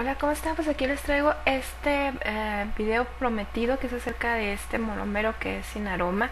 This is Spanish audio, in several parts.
Hola, ¿cómo están? Pues aquí les traigo este eh, video prometido que es acerca de este monómero que es sin aroma.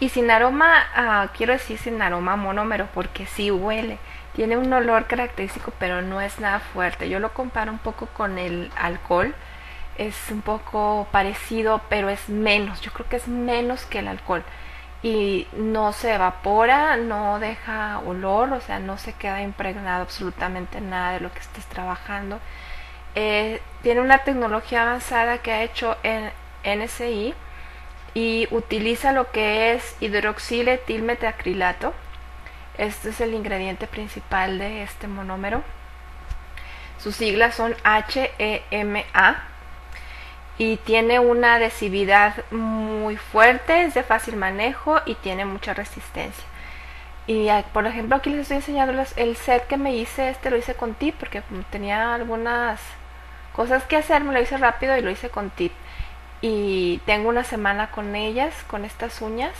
Y sin aroma, ah, quiero decir sin aroma monómero porque sí huele. Tiene un olor característico, pero no es nada fuerte. Yo lo comparo un poco con el alcohol. Es un poco parecido, pero es menos. Yo creo que es menos que el alcohol. Y no se evapora, no deja olor, o sea, no se queda impregnado absolutamente nada de lo que estés trabajando. Eh, tiene una tecnología avanzada que ha hecho en NSI y utiliza lo que es hidroxiletilmetacrilato. Este es el ingrediente principal de este monómero. Sus siglas son HEMA y tiene una adhesividad muy fuerte, es de fácil manejo y tiene mucha resistencia. Y por ejemplo aquí les estoy enseñando el set que me hice, este lo hice con tip porque tenía algunas cosas que hacer, me lo hice rápido y lo hice con tip. Y tengo una semana con ellas, con estas uñas.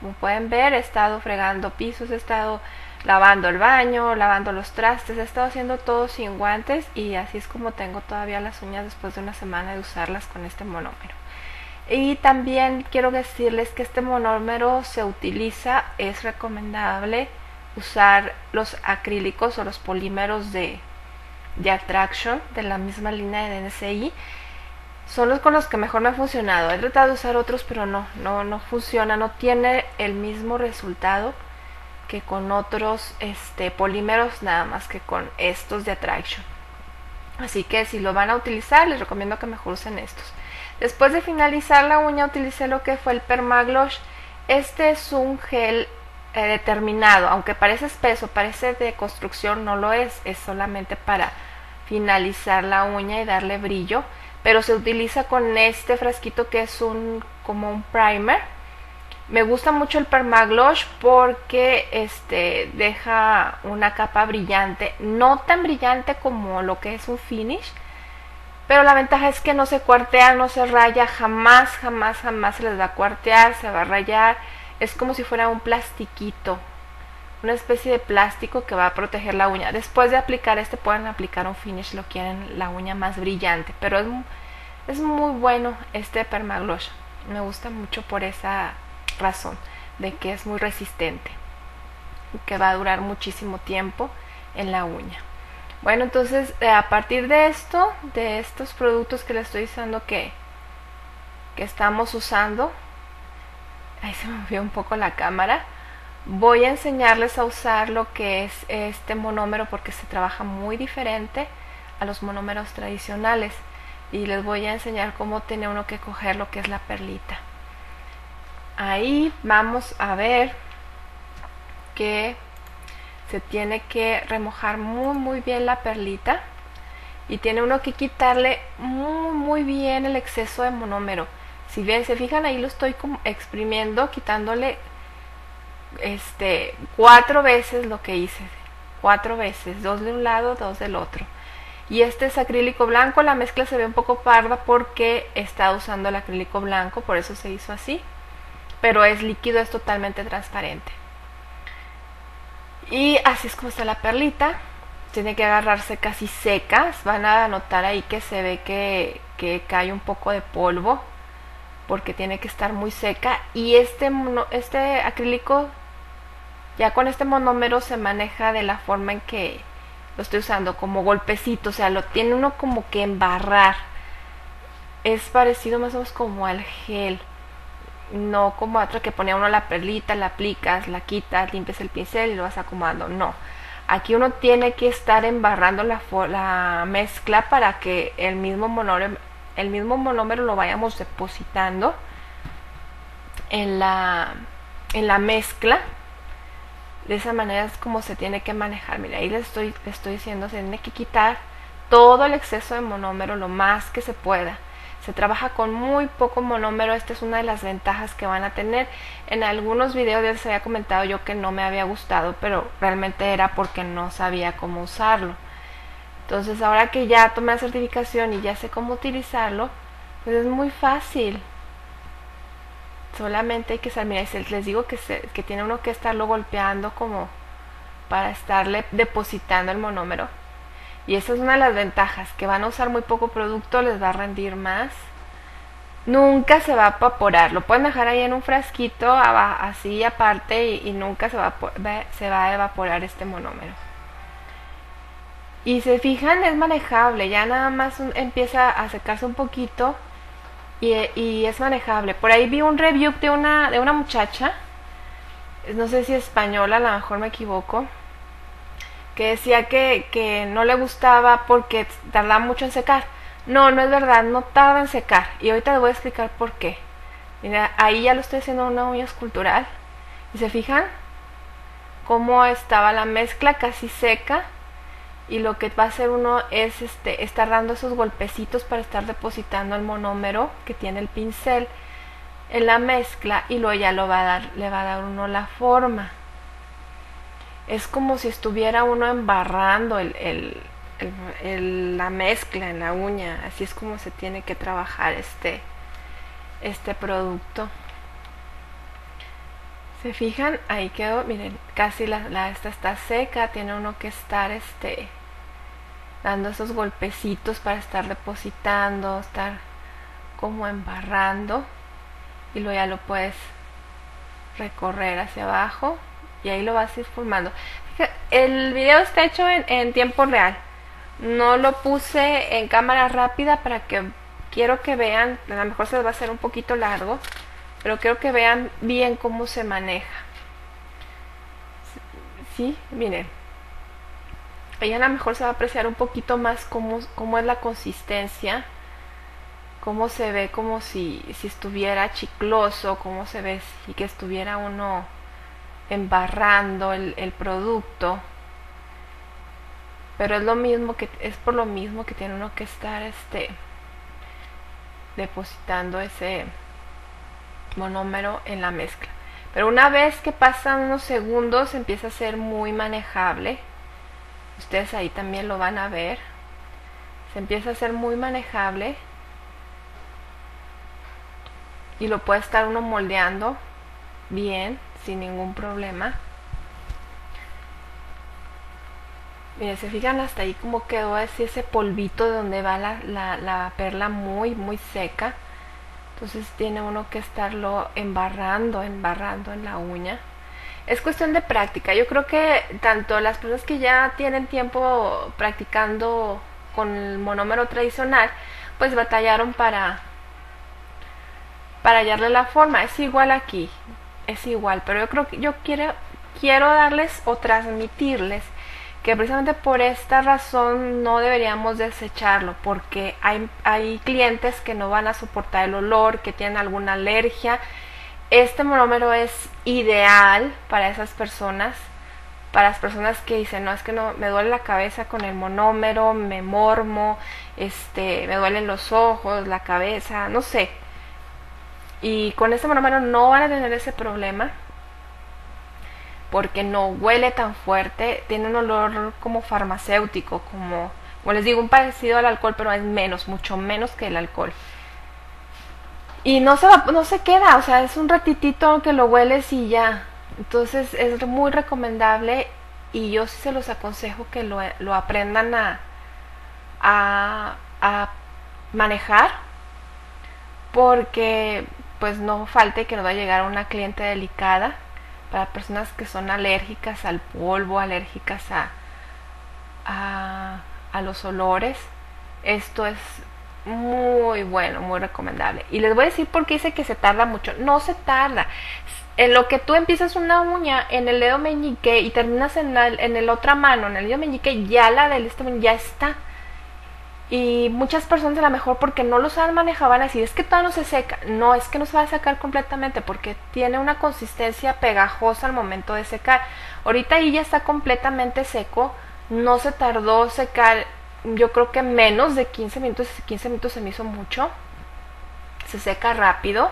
Como pueden ver, he estado fregando pisos, he estado lavando el baño, lavando los trastes, he estado haciendo todo sin guantes y así es como tengo todavía las uñas después de una semana de usarlas con este monómero. Y también quiero decirles que este monómero se utiliza, es recomendable usar los acrílicos o los polímeros de de Attraction de la misma línea de NSI son los con los que mejor me ha funcionado. He tratado de usar otros, pero no, no, no funciona, no tiene el mismo resultado que con otros este, polímeros, nada más que con estos de Attraction. Así que si lo van a utilizar, les recomiendo que mejor usen estos. Después de finalizar la uña, utilicé lo que fue el Permagloss. Este es un gel eh, determinado, aunque parece espeso, parece de construcción, no lo es, es solamente para finalizar la uña y darle brillo, pero se utiliza con este frasquito que es un como un primer. Me gusta mucho el Permagloss porque este deja una capa brillante, no tan brillante como lo que es un finish, pero la ventaja es que no se cuartea, no se raya, jamás, jamás, jamás se les va a cuartear, se va a rayar es como si fuera un plastiquito, una especie de plástico que va a proteger la uña. Después de aplicar este pueden aplicar un finish, lo quieren la uña más brillante, pero es, es muy bueno este permagloss. Me gusta mucho por esa razón, de que es muy resistente, que va a durar muchísimo tiempo en la uña. Bueno, entonces eh, a partir de esto, de estos productos que les estoy diciendo que, que estamos usando, ahí se me movió un poco la cámara. Voy a enseñarles a usar lo que es este monómero porque se trabaja muy diferente a los monómeros tradicionales. Y les voy a enseñar cómo tiene uno que coger lo que es la perlita. Ahí vamos a ver que se tiene que remojar muy muy bien la perlita. Y tiene uno que quitarle muy muy bien el exceso de monómero. Si bien se fijan ahí lo estoy exprimiendo, quitándole este cuatro veces lo que hice. Cuatro veces, dos de un lado, dos del otro. Y este es acrílico blanco, la mezcla se ve un poco parda porque está usando el acrílico blanco, por eso se hizo así. Pero es líquido, es totalmente transparente. Y así es como está la perlita. Tiene que agarrarse casi secas. Van a notar ahí que se ve que, que cae un poco de polvo porque tiene que estar muy seca y este, este acrílico ya con este monómero se maneja de la forma en que lo estoy usando como golpecito, o sea, lo tiene uno como que embarrar. Es parecido más o menos como al gel, no como otro que pone uno la perlita, la aplicas, la quitas, limpias el pincel y lo vas acomodando, no. Aquí uno tiene que estar embarrando la, la mezcla para que el mismo monómero el mismo monómero lo vayamos depositando en la, en la mezcla. De esa manera es como se tiene que manejar. Mira, ahí les estoy, les estoy diciendo, se tiene que quitar todo el exceso de monómero lo más que se pueda. Se trabaja con muy poco monómero, esta es una de las ventajas que van a tener. En algunos videos les había comentado yo que no me había gustado, pero realmente era porque no sabía cómo usarlo. Entonces ahora que ya tomé la certificación y ya sé cómo utilizarlo, pues es muy fácil. Solamente hay que mira, les digo que, que tiene uno que estarlo golpeando como para estarle depositando el monómero. Y esa es una de las ventajas, que van a usar muy poco producto, les va a rendir más. Nunca se va a evaporar, lo pueden dejar ahí en un frasquito así aparte y, nunca se va, se va a evaporar este monómero. Y se fijan, es manejable, ya nada más empieza a secarse un poquito y, y, es manejable. Por ahí vi un review de una, de una muchacha, no sé si española, a lo mejor me equivoco, que decía que, que no le gustaba porque tardaba mucho en secar. No, no es verdad, no tarda en secar. Y ahorita les voy a explicar por qué. Mira, ahí ya lo estoy haciendo una uña escultural. ¿Y se fijan? Cómo estaba la mezcla casi seca y lo que va a hacer uno es este, estar dando esos golpecitos para estar depositando el monómero que tiene el pincel en la mezcla y luego ya lo va a dar, le va a dar uno la forma. Es como si estuviera uno embarrando el, la mezcla en la uña, así es como se tiene que trabajar este, este producto. ¿Se fijan? Ahí quedó, miren, casi la, esta está seca, tiene uno que estar este dando esos golpecitos para estar depositando, estar como embarrando y luego ya lo puedes recorrer hacia abajo y ahí lo vas a ir formando. El video está hecho en, en tiempo real. No lo puse en cámara rápida para que quiero que vean, a lo mejor se va a hacer un poquito largo, pero quiero que vean bien cómo se maneja. Sí, miren. Ahí a lo mejor se va a apreciar un poquito más cómo, cómo es la consistencia, cómo se ve como si, si estuviera chicloso, cómo se ve si que estuviera uno embarrando el, el producto. Pero es lo mismo que es por lo mismo que tiene uno que estar este depositando ese monómero en la mezcla. Pero una vez que pasan unos segundos empieza a ser muy manejable. Ustedes ahí también lo van a ver. Se empieza a ser muy manejable. Y lo puede estar uno moldeando bien, sin ningún problema. Miren, se fijan hasta ahí como quedó así ese polvito de donde va la, la, la perla muy, muy seca. Entonces tiene uno que estarlo embarrando, embarrando en la uña. Es cuestión de práctica. Yo creo que tanto las personas que ya tienen tiempo practicando con el monómero tradicional, pues batallaron para para hallarle la forma. Es igual aquí, es igual, pero yo creo que yo quiero quiero darles o transmitirles que precisamente por esta razón no deberíamos desecharlo porque hay, hay clientes que no van a soportar el olor, que tienen alguna alergia. Este monómero es ideal para esas personas, para las personas que dicen, no, es que no, me duele la cabeza con el monómero, me mormo, este, me duelen los ojos, la cabeza, no sé. Y con este monómero no van a tener ese problema porque no huele tan fuerte, tiene un olor como farmacéutico, como, como les digo, un parecido al alcohol, pero es menos, mucho menos que el alcohol. Y no se, va, no se queda, o sea, es un ratitito que lo hueles y ya. Entonces es muy recomendable y yo sí se los aconsejo que lo, lo aprendan a, a, a manejar porque pues no falte que nos va a llegar una cliente delicada para personas que son alérgicas al polvo, alérgicas a, a, los olores. Esto es muy bueno, muy recomendable. Y les voy a decir por qué dice que se tarda mucho. No se tarda. En lo que tú empiezas una uña en el dedo meñique y terminas en la en el otra mano, en el dedo meñique, ya la del este ya está. Y muchas personas a lo mejor porque no lo saben manejar van a decir, es que todavía no se seca. No, es que no se va a secar completamente porque tiene una consistencia pegajosa al momento de secar. Ahorita ahí ya está completamente seco. No se tardó secar, yo creo que menos de 15 minutos. 15 minutos se me hizo mucho. Se seca rápido.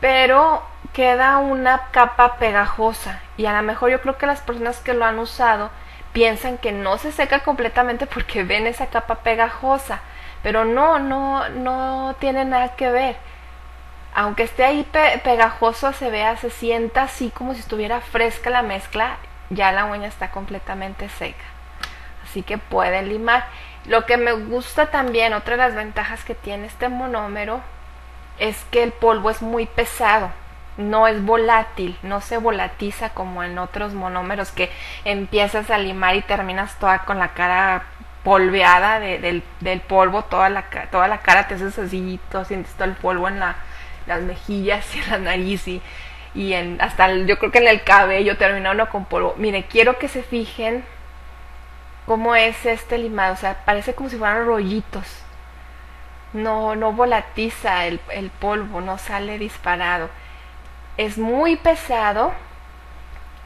Pero queda una capa pegajosa. Y a lo mejor yo creo que las personas que lo han usado piensan que no se seca completamente porque ven esa capa pegajosa, pero no, no, no tiene nada que ver. Aunque esté ahí pegajoso, se vea, se sienta así como si estuviera fresca la mezcla, ya la uña está completamente seca. Así así que pueden limar. Lo que me gusta también, otra de las ventajas que tiene este monómero, es que el polvo es muy pesado, no es volátil, no se volatiza como en otros monómeros que empiezas a limar y terminas toda con la cara polveada del, polvo, toda la, toda la cara te haces así, sientes todo el polvo en la, las mejillas y en la nariz y, y en, hasta yo creo que en el cabello termina uno con polvo. Mire, quiero que se fijen cómo es este limado, o sea, parece como si fueran rollitos. No, no volatiza el, el polvo, no sale disparado. Es muy pesado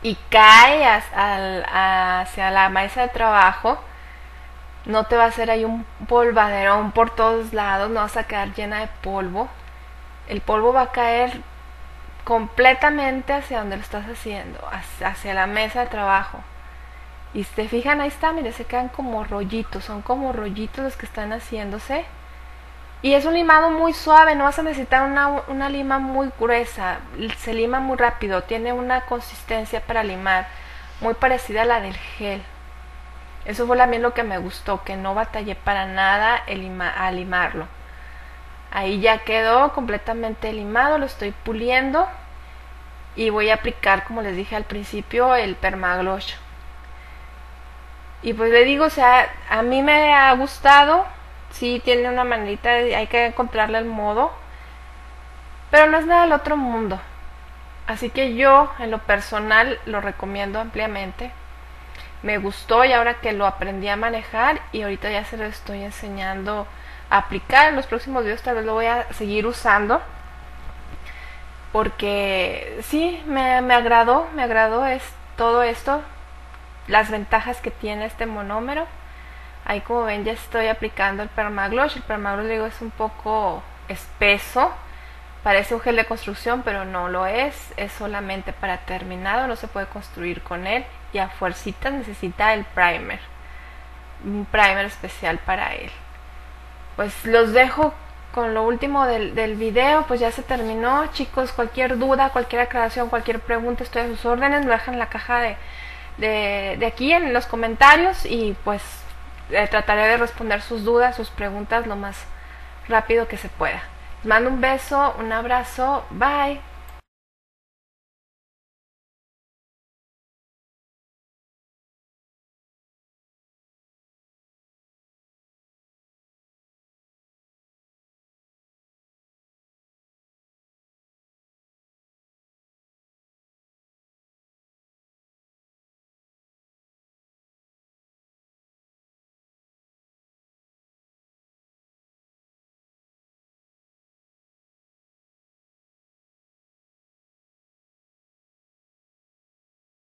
y cae hacia la mesa de trabajo no te va a hacer ahí un polvaderón por todos lados, no vas a quedar llena de polvo. El polvo va a caer completamente hacia donde lo estás haciendo, hacia la mesa de trabajo. Y si te fijan, ahí está, mire, se quedan como rollitos, son como rollitos los que están haciéndose. Y es un limado muy suave, no vas a necesitar una, una lima muy gruesa, se lima muy rápido, tiene una consistencia para limar muy parecida a la del gel. Eso fue también lo que me gustó, que no batallé para nada a limarlo. Ahí ya quedó completamente limado, lo estoy puliendo y voy a aplicar, como les dije al principio, el permagloss. Y pues le digo, o sea, a mí me ha gustado, sí tiene una manita, hay que encontrarle el modo, pero no es nada del otro mundo. Así que yo, en lo personal, lo recomiendo ampliamente me gustó y ahora que lo aprendí a manejar y ahorita ya se lo estoy enseñando a aplicar en los próximos videos tal vez lo voy a seguir usando porque sí me, me agradó me agradó es todo esto las ventajas que tiene este monómero ahí como ven ya estoy aplicando el permagloss el permagloss digo es un poco espeso parece un gel de construcción pero no lo es es solamente para terminado no se puede construir con él y a fuercitas necesita el primer. Un primer especial para él. Pues los dejo con lo último del, del video, pues ya se terminó. Chicos, cualquier duda, cualquier aclaración, cualquier pregunta, estoy a sus órdenes. Lo dejan en la caja de, de, de aquí en los comentarios y pues eh, trataré de responder sus dudas, sus preguntas lo más rápido que se pueda. Les mando un beso, un abrazo, bye.